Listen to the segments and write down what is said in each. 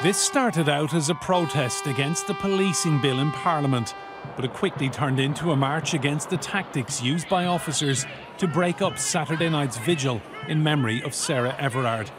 This started out as a protest against the policing bill in Parliament, but it quickly turned into a march against the tactics used by officers to break up Saturday night's vigil in memory of Sarah Everard.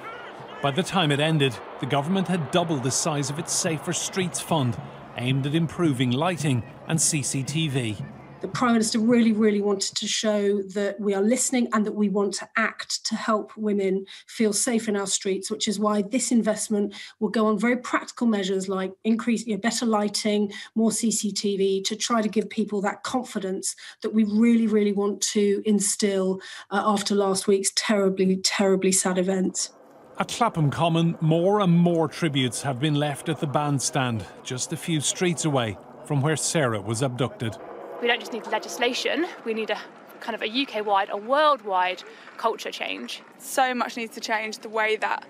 By the time it ended, the government had doubled the size of its Safer Streets Fund, aimed at improving lighting and CCTV the Prime Minister really, really wanted to show that we are listening and that we want to act to help women feel safe in our streets, which is why this investment will go on very practical measures like increase, you know, better lighting, more CCTV to try to give people that confidence that we really, really want to instill uh, after last week's terribly, terribly sad events. At Clapham Common, more and more tributes have been left at the bandstand, just a few streets away from where Sarah was abducted we don't just need legislation, we need a kind of a UK wide, a worldwide culture change. So much needs to change the way that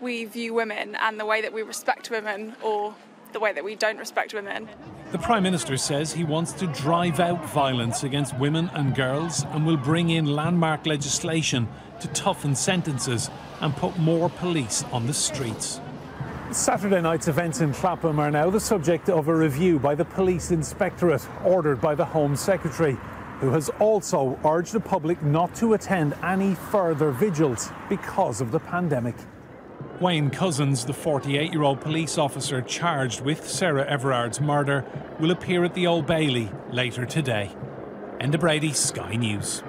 we view women and the way that we respect women or the way that we don't respect women. The Prime Minister says he wants to drive out violence against women and girls and will bring in landmark legislation to toughen sentences and put more police on the streets. Saturday night's events in Clapham are now the subject of a review by the Police Inspectorate, ordered by the Home Secretary, who has also urged the public not to attend any further vigils because of the pandemic. Wayne Couzens, the 48 year old police officer charged with Sarah Everard's murder, will appear at the Old Bailey later today. Enda Brady, Sky News.